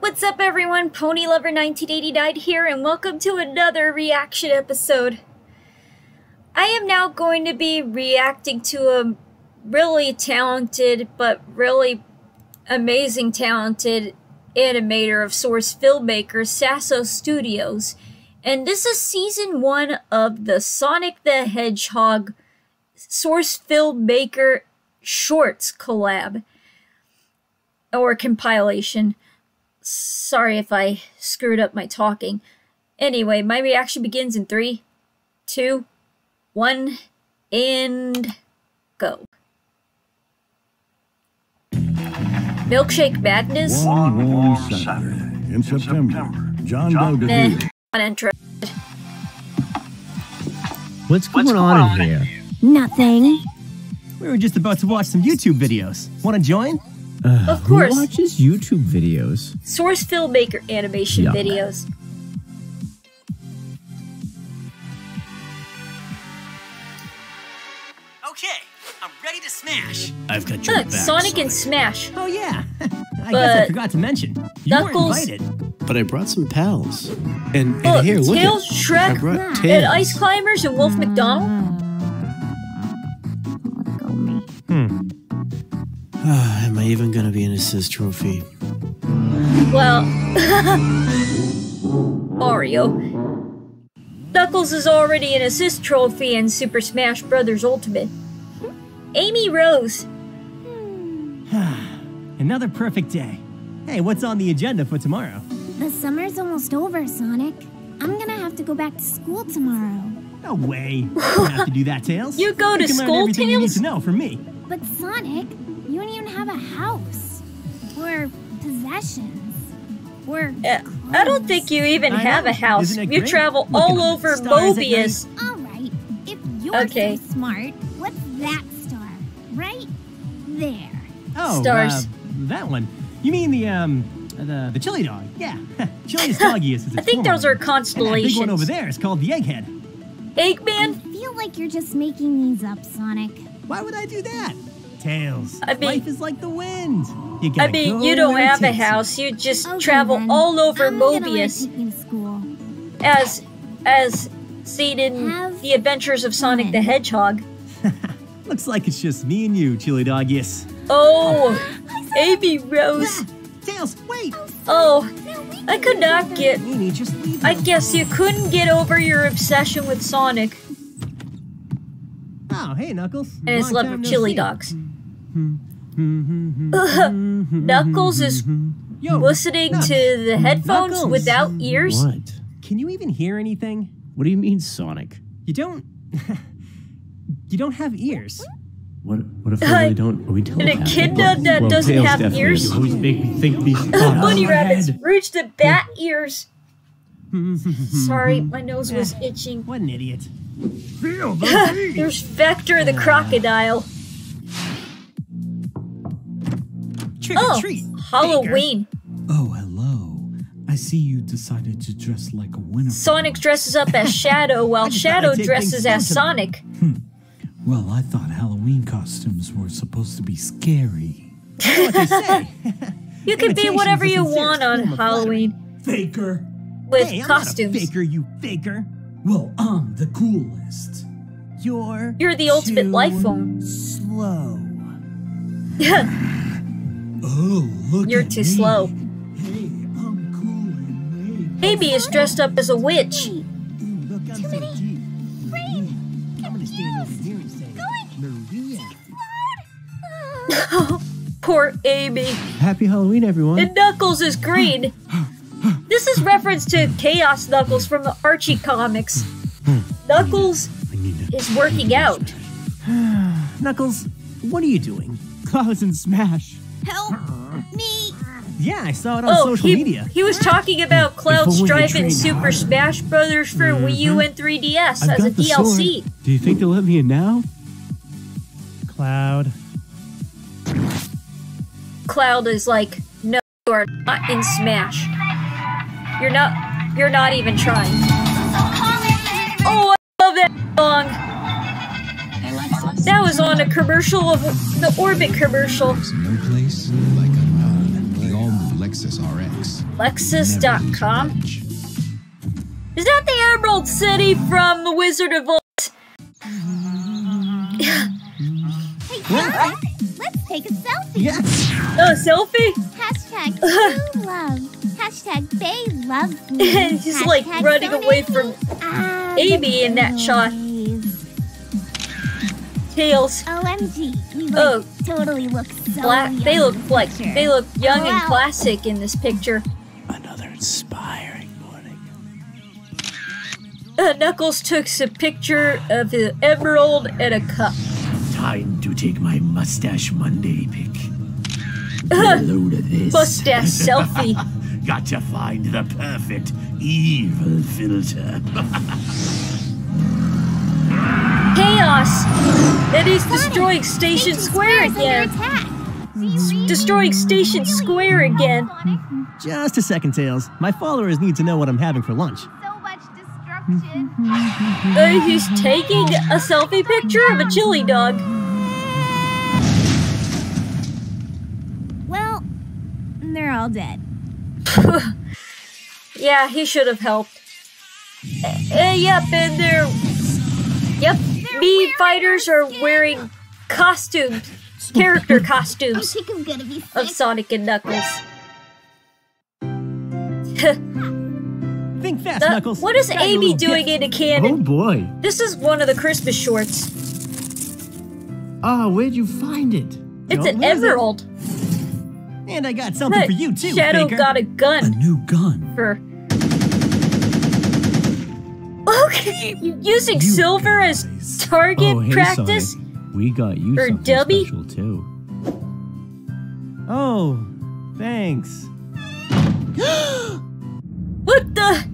What's up, everyone? Pony Lover 1989 here, and welcome to another reaction episode. I am now going to be reacting to a really talented, but really amazing talented animator of Source filmmaker, Sasso Studios. And this is season one of the Sonic the Hedgehog Source filmmaker shorts collab or compilation. Sorry if I screwed up my talking. Anyway, my reaction begins in three, two, one, and go. Milkshake Madness? One warm Saturday in September, John dug a Nah, not interested. What's going on in here? Nothing. We were just about to watch some YouTube videos. Want to join? Uh, Of course. Who watches YouTube videos? Source filmmaker animation Yuck. videos. Okay, I'm ready to smash. I've got Look, Sonic and Smash. Oh yeah. I guess I forgot to mention. You Knuckles- were invited. But I brought some pals. And, and Look, here, look Tails, at, I Shrek, brought and Ice Climbers and Wolf McDonald. Go me. Ah, am I even gonna be an assist trophy? Well, Mario. Knuckles is already an assist trophy in Super Smash Bros. Ultimate. Amy Rose. Another perfect day. Hey, what's on the agenda for tomorrow? The summer's almost over, Sonic. I'm gonna have to go back to school tomorrow. No way. You don't have to do that, Tails. You go to can learn school, everything you need to know from me. But Sonic, you don't even have a house. Or possessions. Or Uh, I don't think you even I have know. a house. You great? travel Looking all over stars at Mobius. Alright, if you're Okay. so smart, what's that star? Right there. Oh, Stars. Uh, that one. You mean the um the the chili dog? Yeah, chiliest doggiest. Is its I think those are And that big one constellations. over there is called the egghead. I Eggman? feel like you're just making these up, Sonic. Why would I do that? Tails. I mean- life is like the wind. You I mean, you don't have a house. You just Okay, travel then. all over I'm gonna let it Mobius, take you to school. as as seen in Have the Adventures of Sonic the. Hedgehog. Looks like it's just me and you, chili dog. Yes. Oh, Amy Rose. Ah, Tails, wait. Oh, I could not get. Amy, just leave. I guess you couldn't get over your obsession with Sonic Oh, hey, Knuckles. and his love time of chili dogs. Knuckles is Yo, listening Knuck, to the headphones Knuckles. without ears. What? Can you even hear anything? What do you mean, Sonic? You don't. you don't have ears. What What if I- I really don't? Are we And a kid that that Well, doesn't Tails have definitely. ears. You always make me think these. Bunny rabbits head. reach the bat ears. Sorry, mm-hmm. my nose was itching. What an idiot. Feel the. There's Vector the crocodile. Trick Oh, or treat. Halloween. Oh, hello. I see you decided to dress like a winner. Sonic dresses up as Shadow while I just thought Shadow dresses as slow Sonic. Hmm. Well, I thought Halloween costumes were supposed to be scary. Baker. What they say. You can be whatever you want on form of Halloween Faker? With hey, I'm costumes. Not a faker, you faker. Well, I'm the coolest. You're. You're the ultimate too life form. Slow. Oh, look You're at too me. slow. Hey, I'm cool and made. Amy is dressed up as a witch. Ooh, look, I'm so deep. Rain! I'm gonna stand over here and say, Maria. Poor Amy. Happy Halloween, everyone. And Knuckles is green. This is reference to Chaos Knuckles from the Archie comics. Knuckles I need to. is working out. Knuckles, what are you doing? Clouds and Smash. Help me! Yeah, I saw it on Oh, social he, media. he was talking about Cloud only they Strife and Super harder. Smash Brothers for mm-hmm. Wii U and 3DS I've as a DLC. sword. Do you think they'll let me in now? Cloud. Cloud is like, no, you are not in Smash. You're not. You're not even trying. Oh, I love that song. That was on a commercial of the Orbit commercial. no place like Iran. We all move like Lexus RX. Lexus.com. Never use Is that the Emerald City from The Wizard of Oz? Hey, Sonic, let's take a selfie. Yes. Oh, a selfie? Hashtag true love. Hashtag Bay loves me. And he's, like, running away hate from me. Ah, Amy in that shot. Tails. OMG, we Oh. totally look so Black. young They in look the like picture. they look young and Wow. classic in this picture. Another inspiring morning. Uh, Knuckles took a picture of the emerald and a cup. Time to take my mustache Monday pic. Get a load of this. Mustache selfie. Got to find the perfect evil filter. Chaos! That is he's destroying Station Station Square again. Under attack. Do you really, Destroying Station Square again. Just a second, Tails. My followers need to know what I'm having for lunch. So. Uh, he's taking a selfie picture of a chili dog. Well, they're all dead. Yeah, he should have helped. Uh, yep, and they're. Yep, me fighters are wearing costumes, character costumes think I'm gonna be sick. of Sonic and Knuckles. Think fast, That- Knuckles. what is Got Amy doing gift. in a cannon? Oh boy. This is one of the Christmas shorts. Ah, where'd you find it? It's Don't an lose it. Emerald. And I got something for you too, Shadow Faker. got a gun. A new gun. for. Okay, using You silver as guys. target oh, hey, practice. Sonic. We got you Or something Debbie? special too. Oh, thanks. What the?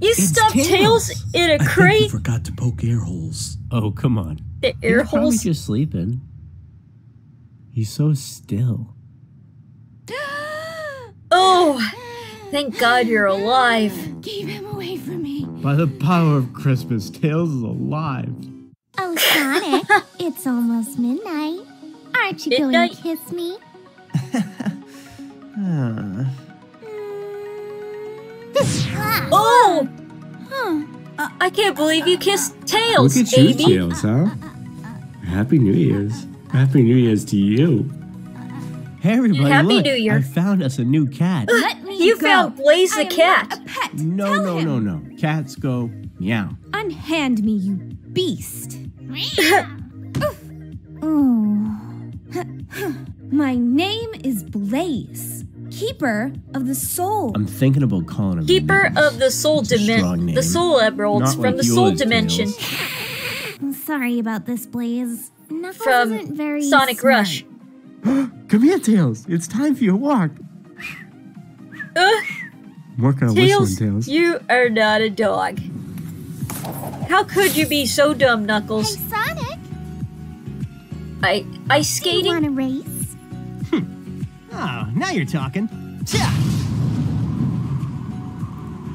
You It's stuffed Tails. tails in a I think you crate? forgot to poke air holes. Oh, come on. The air You're probably just sleeping. He's so still. Oh, thank God you're alive. Keep him away from me. By the power of Christmas, Tails is alive. Oh, Sonic, it's almost midnight. Aren't you Midnight? going to kiss me? Ah. Oh, Huh. I- I can't believe you kissed Tails, Look at you, Tails, huh? Happy New Year's. Happy New Year's to you. Hey, everybody, Happy look. New Year. I found us a new cat. Let me You go. found Blaze I the am cat. not a pet. no, Tell no, him. no, no. Cats go meow. Unhand me, you beast. Oh. My name is Blaze, Keeper of the Soul. I'm thinking about calling him. Keeper of the Soul It's a strong Dimension. The Sol Emeralds Not from like the Sol Dimension. I'm sorry about this, Blaze. Knuckles From isn't very Sonic smart. Rush. Come here, Tails. It's time for your walk. Uh, Work on Tails, whistling, Tails. you are not a dog. How could you be so dumb, Knuckles? Hey, Knuckles? Sonic, I ice do you skating? want a race? Oh, now you're talking. Tja.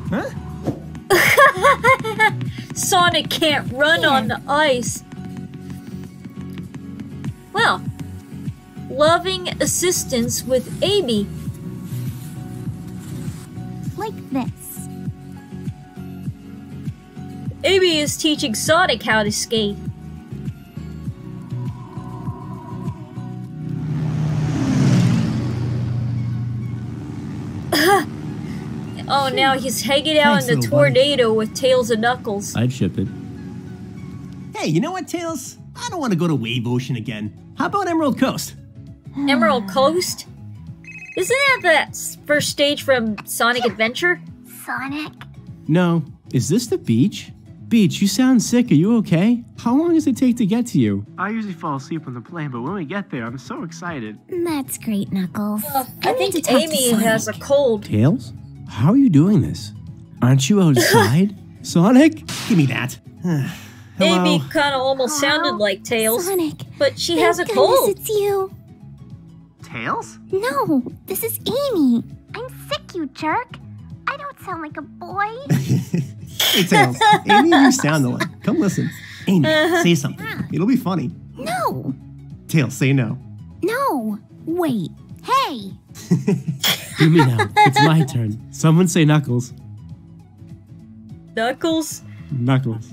Huh? Sonic can't run on the ice. Loving assistance with Amy. Like this. Amy is teaching Sonic how to skate. oh, now he's hanging out Thanks, in the little buddy. tornado with Tails and Knuckles. I'd ship it. Hey, you know what, Tails? I don't want to go to Wave Ocean again. How about Emerald Coast? Emerald Coast? Isn't that the first stage from Sonic Adventure? Sonic, No. Is this the beach? Beach, you sound sick. Are you okay? How long does it take to get to you? I usually fall asleep on the plane, but when we get there, I'm so excited. that's great, Knuckles. I need think to talk Amy has a cold. Tails? How are you doing this? Aren't you outside? Sonic? Give me that. Hello. Amy kind of almost Hello? sounded like Tails, Sonic, but she has a cold. it's you. Tails? No, this is Amy. I'm sick, you jerk. I don't sound like a boy. Hey, Tails. Amy, you sound alike. Come listen. Amy, Uh-huh. say something. It'll be funny. no, Tails, say no. no. Wait. Hey. Do me now. It's my turn. Someone say Knuckles. Knuckles? Knuckles.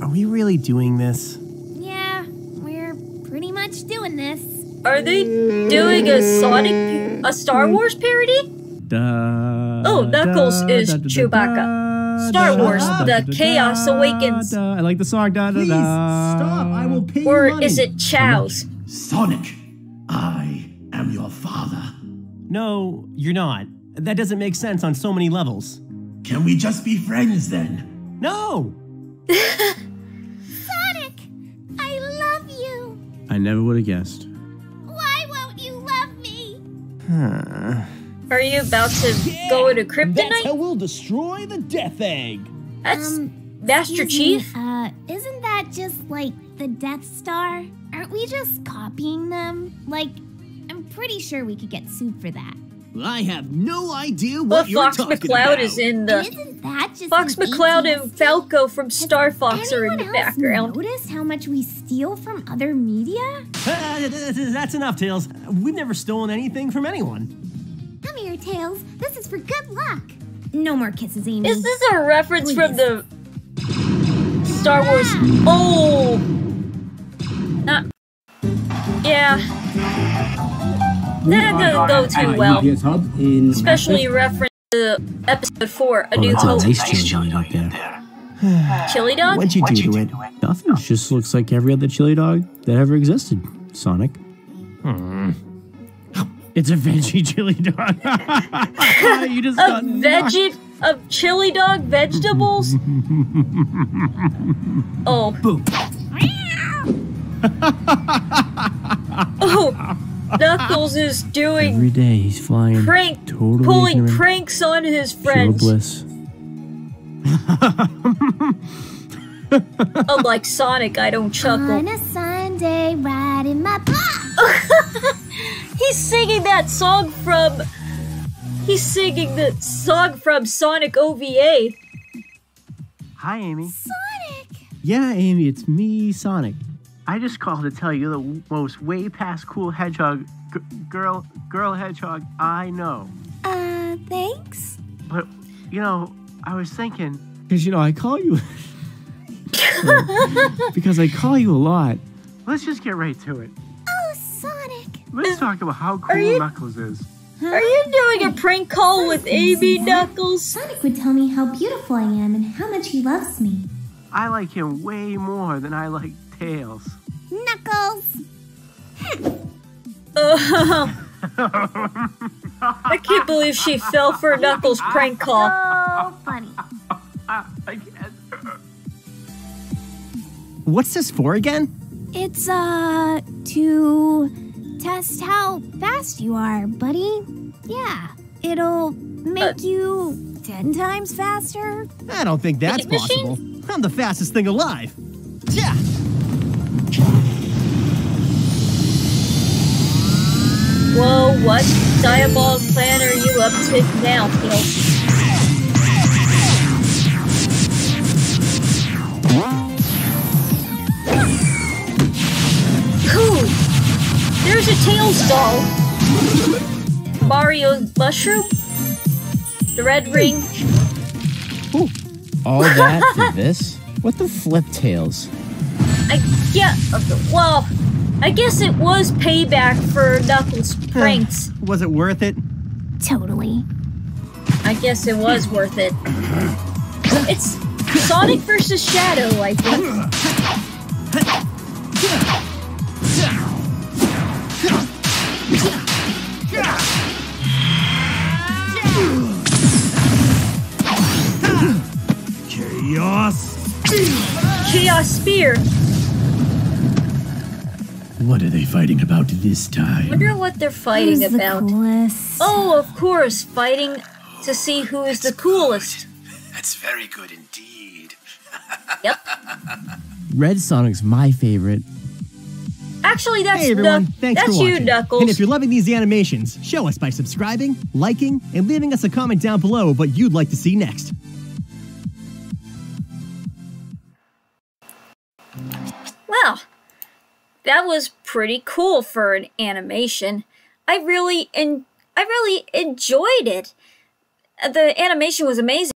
Are we really doing this? Yeah, we're pretty much doing this. Are they doing a Sonic, a Star hmm. Wars parody? Da, Oh, Knuckles da, is da, da, da, Chewbacca. da, Star da, Wars, da, The da, da, Chaos da, Awakens. da. I like the song. Da, da, Please da. stop. I will pay you Or money. is it Chow's? Sonic, I am your father. No, you're not. That doesn't make sense on so many levels. Can we just be friends then? No! Sonic, I love you. I never would have guessed. Me? Are you about to go into That's Kryptonite? how we'll destroy the Death Egg. That's Um, Master Excuse me, Chief? Uh, isn't that just like the Death Star? Aren't we just copying them? Like, I'm pretty sure we could get sued for that. I have no idea Well, what you're Fox talking McCloud about. is in the. Isn't that just Fox an McCloud and Falco from Star Fox are in the else background. Notice how much we steal from other media? Ah, That's enough, Tails. We've never stolen anything from anyone. Come here, Tails. This is for good luck. No more kisses, Amy. Is this a reference from the Star Wars? Oh, not. Yeah, that doesn't go too well. hub in Especially reference to Episode Four, A Oh, New that's a Hope. nice chili dog right there. Chili dog. What'd you do to it? Nothing. It just looks like every other chili dog that ever existed. Sonic. It's a veggie chili dog. you just A got veggie, of chili dog, vegetables. oh. oh, Knuckles is doing Every day he's flying. prank, Totally pulling ignorant. pranks on his Pure friends. bliss. Unlike Sonic, I don't chuckle. On a Sunday, riding my He's singing that song from. He's singing the song from Sonic OVA. Hi, Amy. Sonic. Yeah, Amy, it's me, Sonic. I just called to tell you the most way past cool hedgehog, g- girl, girl hedgehog I know. Uh, thanks. But you know, I was thinking because you know I call you because I call you a lot. Let's just get right to it. Oh, Sonic. Let's talk about how Are you- cool Knuckles is. Are you doing a prank call with AB Knuckles? Sonic would tell me how beautiful I am and how much he loves me. I like him way more than I like Tails. Knuckles. Uh, I can't believe she fell for Knuckles' prank call. Oh, funny. I can't. What's this for again? It's, uh, to test how fast you are, buddy. Yeah. It'll make you ten times faster. I don't think that's Speed machine? possible. I'm the fastest thing alive. Yeah. Whoa, what diabolic plan are you up to now, Tails? Ooh, there's a Tails doll. Mario's mushroom. The red ring. Ooh. All that for this? What the flip tails? I yeah. Well, I guess it was payback for Knuckles' pranks. Was it worth it? Totally. I guess it was worth it. It's Sonic versus Shadow, I think. Chaos! Chaos Spear. What are they fighting about this time? I Wonder what they're fighting Who's the about. coolest? Oh, of course, fighting to see who is the coolest. That's very good indeed. Yep. Red Sonic's my favorite. Actually, that's Hey everyone, Knuck- thanks that's for you, watching. Knuckles. And if you're loving these animations, show us by subscribing, liking, and leaving us a comment down below what you'd like to see next. Wow, that was pretty cool for an animation. I really and I really enjoyed it. The animation was amazing.